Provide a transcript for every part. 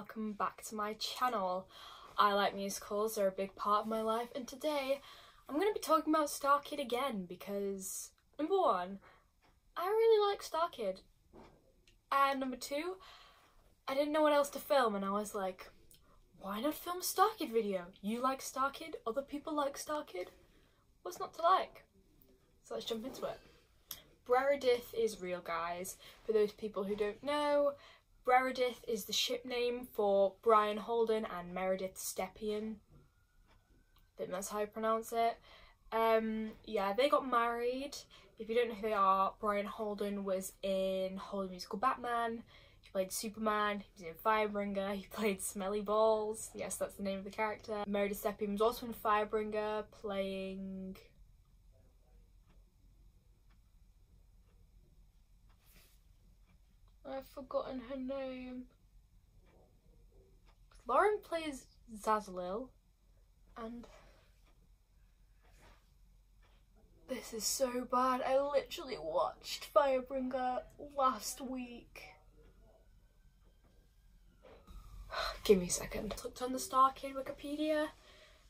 welcome back to my channel. I like musicals, they're a big part of my life and today I'm going to be talking about Star Kid again because number one, I really like Star Kid and number two, I didn't know what else to film and I was like, why not film a Star Kid video? You like Star Kid, other people like Star Kid, what's not to like? So let's jump into it. Breredith is real, guys. For those people who don't know, Breredith is the ship name for Brian Holden and Meredith Stepien. I think that's how you pronounce it. Um, yeah, they got married. If you don't know who they are, Brian Holden was in Holy Musical Batman. He played Superman. He was in Firebringer. He played Smelly Balls. Yes, that's the name of the character. Meredith Stepien was also in Firebringer, playing I've forgotten her name. Lauren plays Zazzalil, and this is so bad. I literally watched Firebringer last week. Give me a second. Clicked on the Star Kid Wikipedia.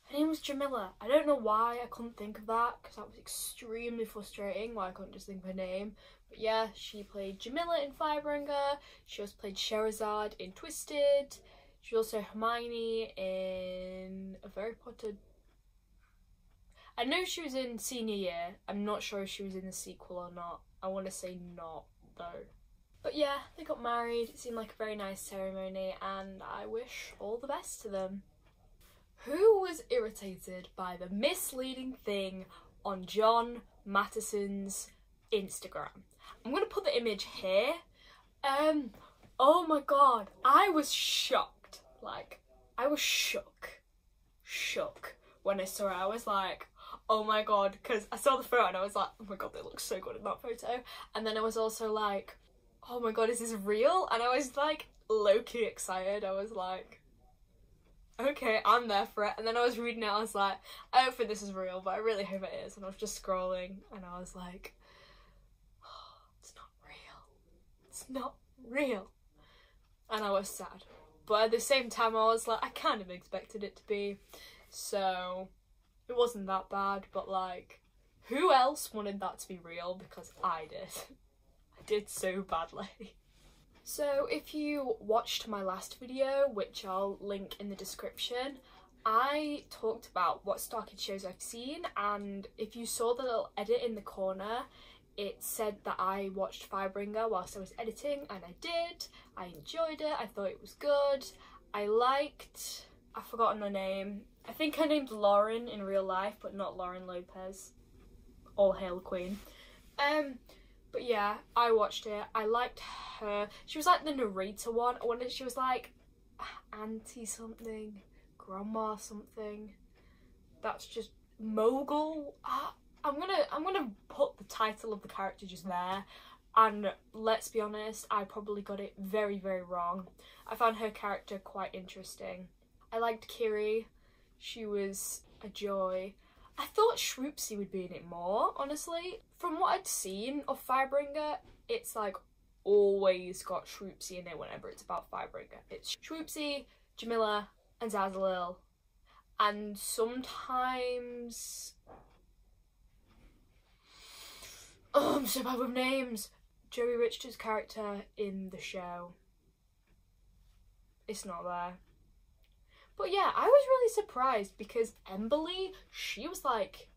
Her name was Jamila. I don't know why I couldn't think of that because that was extremely frustrating why I couldn't just think of her name. But yeah, she played Jamila in Firebringer. She also played Scheherazade in Twisted. She was also Hermione in a Harry Potter. I know she was in senior year. I'm not sure if she was in the sequel or not. I want to say not though. But yeah, they got married. It seemed like a very nice ceremony and I wish all the best to them. Who was irritated by the misleading thing on Jon Matteson's Instagram? I'm gonna put the image here. Um, oh my god, I was shocked. Like, I was shook. Shook when I saw it. I was like, oh my god, because I saw the photo and I was like, oh my god, they look so good in that photo. And then I was also like, oh my god, is this real? And I was like, low-key excited. I was like, okay, I'm there for it. And then I was reading it, I was like, I don't this is real, but I really hope it is. And I was just scrolling and I was like, oh, it's not real. It's not real. And I was sad. But at the same time, I was like, I kind of expected it to be. So it wasn't that bad, but like, who else wanted that to be real? Because I did. I did so badly. So if you watched my last video, which I'll link in the description, I talked about what Star Kid shows I've seen and if you saw the little edit in the corner, it said that I watched Firebringer whilst I was editing and I did. I enjoyed it, I thought it was good. I liked, I've forgotten her name. I think her name's Lauren in real life, but not Lauren Lopez. All hail Queen. Um, but yeah, I watched it. I liked her. She was like the narrator one. I wonder she was like auntie something, grandma something. That's just mogul. Uh, I'm gonna I'm gonna put the title of the character just there. And let's be honest, I probably got it very, very wrong. I found her character quite interesting. I liked Kiri. She was a joy. I thought Schwoopsy would be in it more, honestly. From what I'd seen of Firebringer, it's like always got Schwoopsy in it whenever it's about Firebringer. It's Schwoopsy, Jamila, and Zazzalil. And sometimes... Oh, I'm so bad with names. Joey Richter's character in the show. It's not there. But yeah, I was really surprised because Emberly, she was like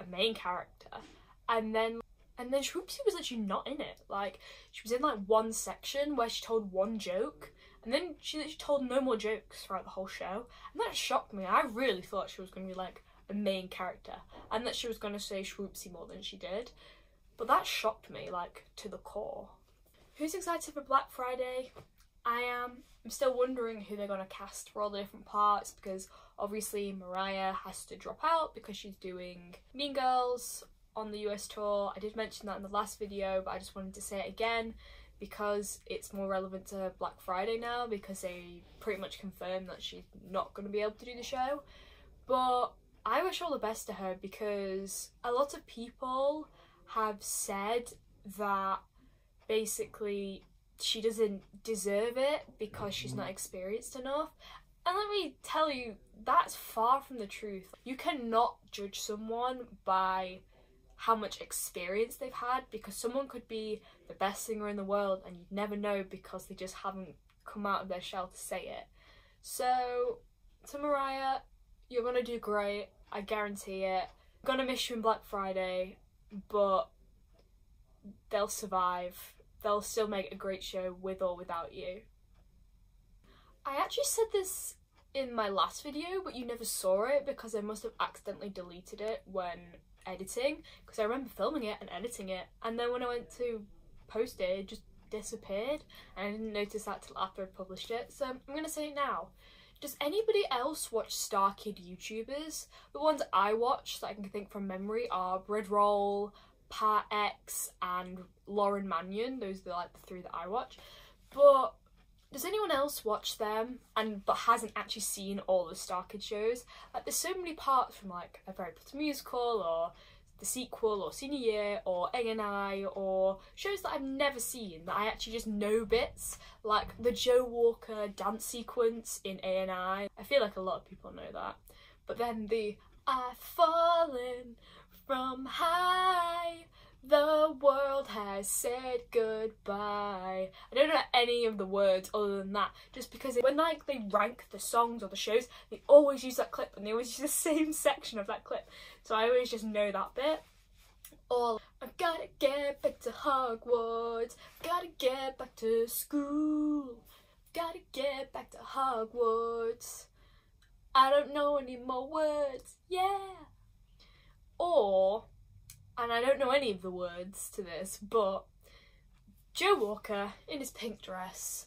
a main character. And then and then Schwoopsy was actually not in it. Like she was in like one section where she told one joke and then she literally told no more jokes throughout the whole show. And that shocked me. I really thought she was gonna be like a main character and that she was gonna say Schwoopsy more than she did. But that shocked me like to the core. Who's excited for Black Friday? I am. I'm still wondering who they're going to cast for all the different parts because obviously Mariah has to drop out because she's doing Mean Girls on the US tour. I did mention that in the last video but I just wanted to say it again because it's more relevant to Black Friday now because they pretty much confirmed that she's not going to be able to do the show. But I wish all the best to her because a lot of people have said that basically she doesn't deserve it because she's not mm-hmm. experienced enough. And let me tell you, that's far from the truth. You cannot judge someone by how much experience they've had because someone could be the best singer in the world and you'd never know because they just haven't come out of their shell to say it. So, to Mariah, you're gonna do great. I guarantee it. I'm gonna miss you in Black Friday, but they'll survive. They'll still make a great show with or without you. I actually said this in my last video, but you never saw it because I must have accidentally deleted it when editing. Because I remember filming it and editing it, and then when I went to post it, it just disappeared, and I didn't notice that till after I published it. So I'm gonna say it now. Does anybody else watch Star Kid YouTubers? The ones I watch that I can think from memory are Bread Roll, Pat X, and Lauren Mannion. Those are like the three that I watch. But does anyone else watch them and but hasn't actually seen all the Star Kid shows? Like there's so many parts from like a Very Potter musical or the sequel or senior year or ANI or shows that I've never seen that I actually just know bits like the Joe Walker dance sequence in ANI. I feel like a lot of people know that. But then the I've fallen from high the world has said goodbye. I don't know any of the words other than that, just because when like they rank the songs or the shows, they always use that clip and they always use the same section of that clip. So I always just know that bit. Or I've gotta get back to Hogwarts, gotta get back to school, gotta get back to Hogwarts. I don't know any more words, yeah. Or and I don't know any of the words to this, but Joe Walker in his pink dress.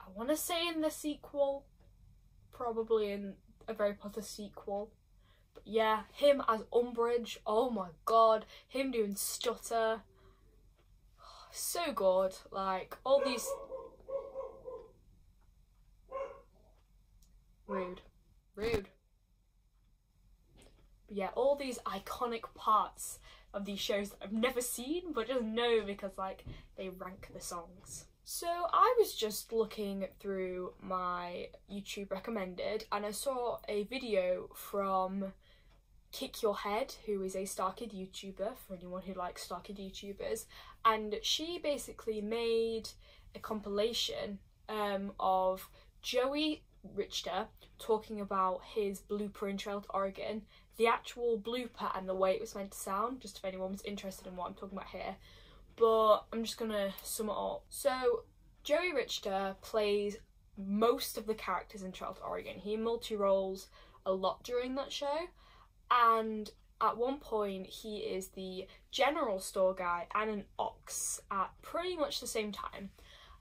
I want to say in the sequel, probably in a Harry Potter sequel. But yeah, him as Umbridge. Oh my god, him doing stutter. So good. Like all these. Rude. Rude. But yeah, all these iconic parts of these shows that I've never seen but just know because like they rank the songs. So I was just looking through my YouTube recommended and I saw a video from Kick Your Head, who is a Star Kid YouTuber for anyone who likes Star Kid YouTubers, and she basically made a compilation um, of Joey Richter talking about his blooper in Trail to Oregon the actual blooper and the way it was meant to sound, just if anyone was interested in what I'm talking about here. But I'm just gonna sum it up. So, Joey Richter plays most of the characters in to Oregon. He multi roles a lot during that show, and at one point he is the general store guy and an ox at pretty much the same time.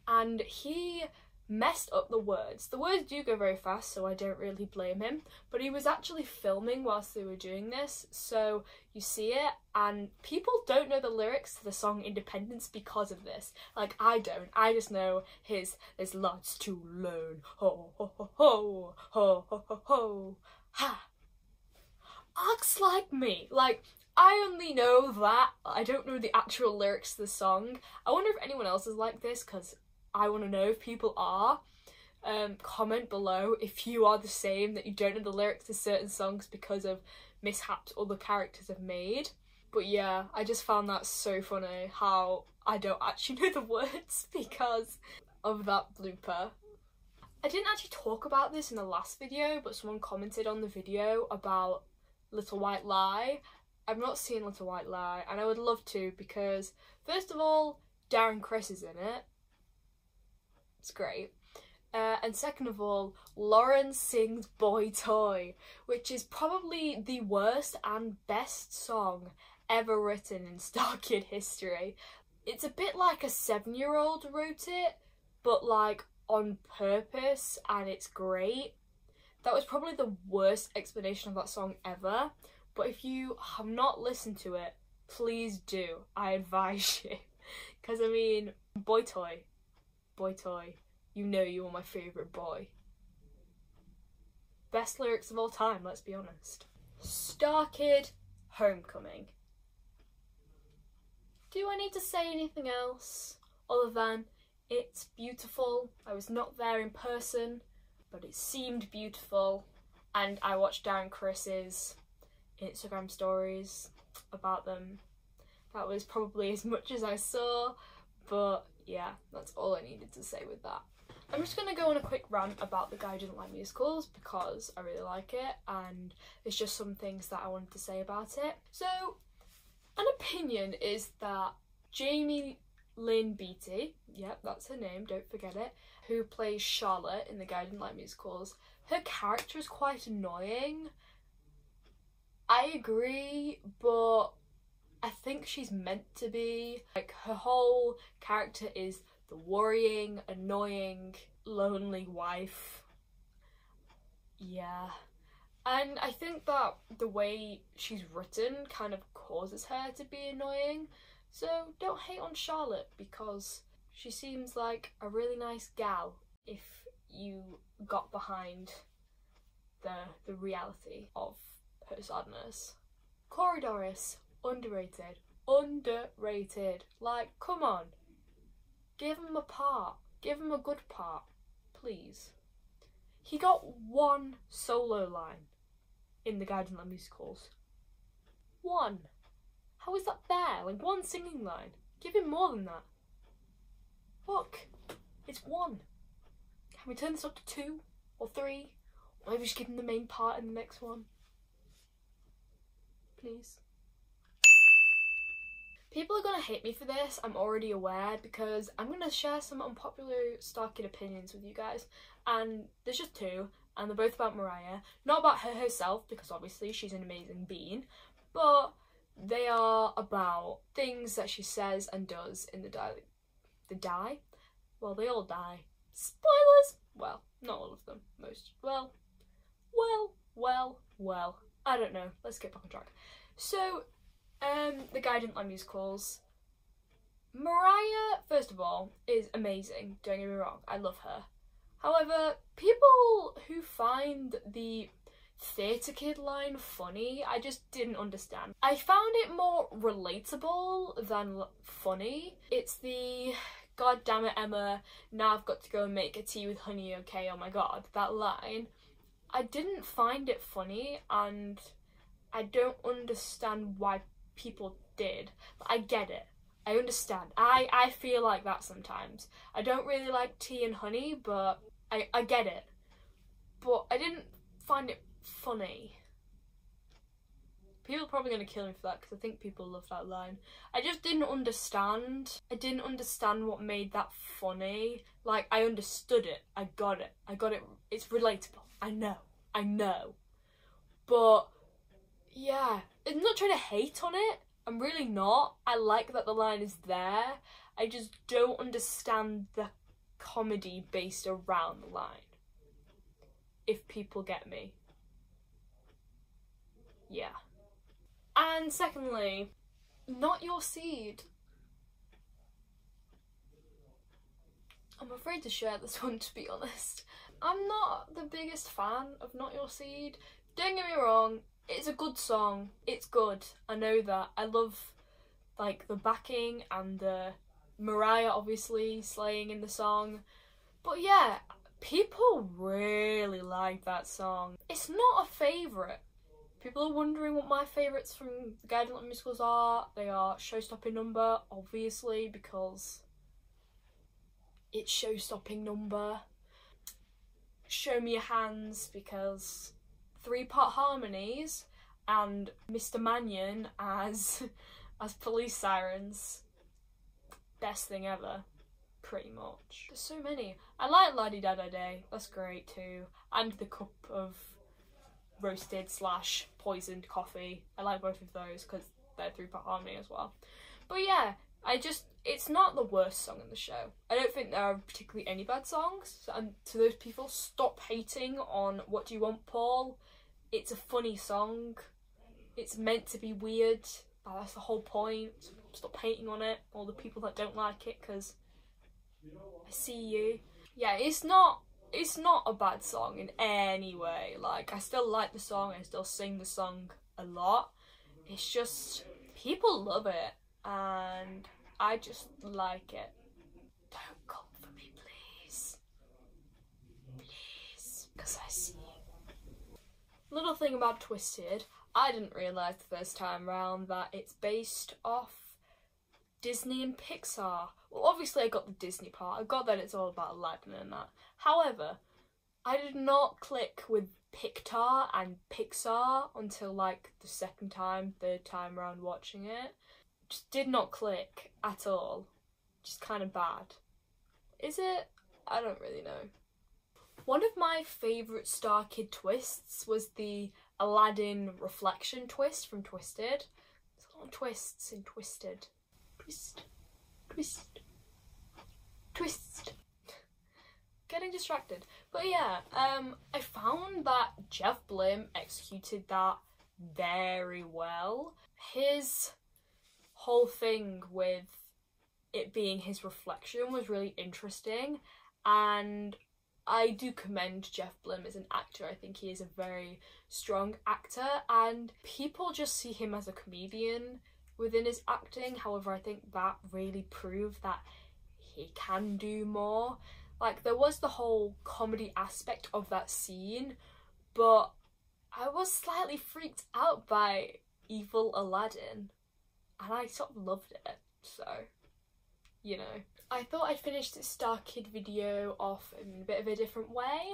And he messed up the words. The words do go very fast, so I don't really blame him. But he was actually filming whilst they were doing this, so you see it, and people don't know the lyrics to the song Independence because of this. Like, I don't. I just know his There's lots to learn. Ho, ho, ho, ho, ho, ho, ho, ha. Acts like me. Like, I only know that. I don't know the actual lyrics to the song. I wonder if anyone else is like this, because I want to know if people are. Um, comment below if you are the same, that you don't know the lyrics to certain songs because of mishaps other characters have made. But yeah, I just found that so funny how I don't actually know the words because of that blooper. I didn't actually talk about this in the last video, but someone commented on the video about Little White Lie. I've not seen Little White Lie, and I would love to because, first of all, Darren Criss is in it, it's great. Uh, and second of all, Lauren sings Boy Toy, which is probably the worst and best song ever written in Star Kid history. It's a bit like a seven year old wrote it, but like on purpose, and it's great. That was probably the worst explanation of that song ever, but if you have not listened to it, please do. I advise you. Because I mean, Boy Toy Boy Toy, you know you are my favourite boy. Best lyrics of all time, let's be honest. Star Kid Homecoming. Do I need to say anything else other than It's beautiful. I was not there in person, but it seemed beautiful. And I watched Darren Criss's Instagram stories about them. That was probably as much as I saw, but yeah, that's all I needed to say with that. I'm just going to go on a quick rant about the guy who didn't like musicals because I really like it and it's just some things that I wanted to say about it. So, an opinion is that Jaime Lyn Beatty, yep, that's her name, don't forget it, who plays Charlotte in the Guy Didn't Like Musicals, her character is quite annoying. I agree, but I think she's meant to be. Like, her whole character is the worrying, annoying, lonely wife. Yeah. And I think that the way she's written kind of causes her to be annoying. So don't hate on Charlotte because she seems like a really nice gal if you got behind the the reality of her sadness. Dorris, underrated. Underrated. Like, come on. Give him a part. Give him a good part. Please. He got one solo line in the Guy Didn't Like Musicals. One. How is that fair? Like one singing line. Give him more than that. Look, it's one. Can we turn this up to two or three? Or maybe just give him the main part in the next one. Please. People are going to hate me for this, I'm already aware, because I'm going to share some unpopular Star Kid opinions with you guys. And there's just two, and they're both about Mariah. Not about her herself, because obviously she's an amazing being, but they are about things that she says and does in the die. The die? Well, they all die. Spoilers! Well, not all of them. Most. Well, well, well, well. I don't know. Let's get back on track. So, um, the guy didn't like musicals. Mariah, first of all, is amazing. Don't get me wrong. I love her. However, people who find the theatre kid line funny, I just didn't understand. I found it more relatable than funny. It's the God damn it, Emma, now I've got to go and make a tea with honey, okay, oh my god, that line. I didn't find it funny and I don't understand why people did, but I get it. I understand. I, I feel like that sometimes. I don't really like tea and honey, but I, I get it. But I didn't find it funny. People are probably going to kill me for that because I think people love that line. I just didn't understand. I didn't understand what made that funny. Like, I understood it. I got it. I got it. It's relatable. I know. I know. But, yeah. I'm not trying to hate on it. I'm really not. I like that the line is there. I just don't understand the comedy based around the line. If people get me. Yeah. And secondly, not your seed. I'm afraid to share this one to be honest. I'm not the biggest fan of Not Your Seed. Don't get me wrong, it's a good song. It's good. I know that. I love like the backing and the Mariah obviously slaying in the song. But yeah, people really like that song. It's not a favourite. People are wondering what my favourites from the Like Musicals are. They are Showstopping Number, obviously, because it's Showstopping Number. Show Me Your Hands, because three-part harmonies and Mr. Mannion as as police sirens. Best thing ever. Pretty much. There's so many. I like La Di Da Da Day. That's great too. And the cup of roasted slash poisoned coffee. I like both of those because they're three part harmony as well. But yeah, I just it's not the worst song in the show. I don't think there are particularly any bad songs. And to those people, stop hating on What Do You Want, Paul it's a funny song. It's meant to be weird. That's the whole point. Stop painting on it. All the people that don't like it, because I see you. Yeah, it's not it's not a bad song in any way. Like I still like the song. I still sing the song a lot. It's just people love it, and I just like it. Don't come for me, please, please, because I see. Little thing about Twisted, I didn't realise the first time round that it's based off Disney and Pixar. Well, obviously I got the Disney part. I got that it's all about Aladdin and that. However, I did not click with Pictar and Pixar until like the second time, third time around watching it. Just did not click at all. Just kind of bad. Is it? I don't really know. One of my favourite Star Kid twists was the Aladdin reflection twist from Twisted. There's a lot of twists in Twisted. Twist, twist, twist. Getting distracted. But yeah, um, I found that Jeff Blim executed that very well. His whole thing with it being his reflection was really interesting and I do commend Jeff Blim as an actor. I think he is a very strong actor and people just see him as a comedian within his acting. However, I think that really proved that he can do more. Like there was the whole comedy aspect of that scene, but I was slightly freaked out by evil Aladdin and I sort of loved it. So, you know. I thought I'd finish this Star Kid video off in a bit of a different way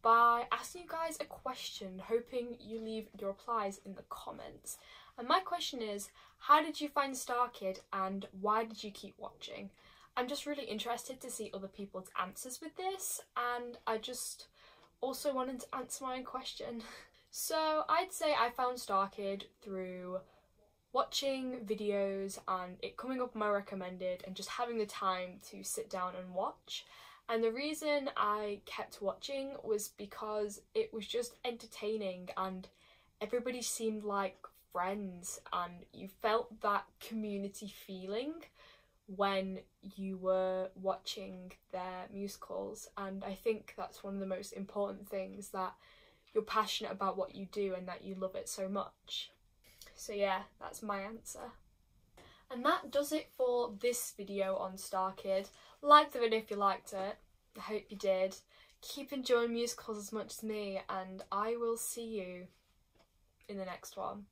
by asking you guys a question, hoping you leave your replies in the comments. And my question is, how did you find Star Kid and why did you keep watching? I'm just really interested to see other people's answers with this and I just also wanted to answer my own question. So I'd say I found Star Kid through watching videos and it coming up my recommended and just having the time to sit down and watch. And the reason I kept watching was because it was just entertaining and everybody seemed like friends and you felt that community feeling when you were watching their musicals and I think that's one of the most important things that you're passionate about what you do and that you love it so much. So yeah, that's my answer. And that does it for this video on Star Kid. Like the video if you liked it. I hope you did. Keep enjoying musicals as much as me and I will see you in the next one.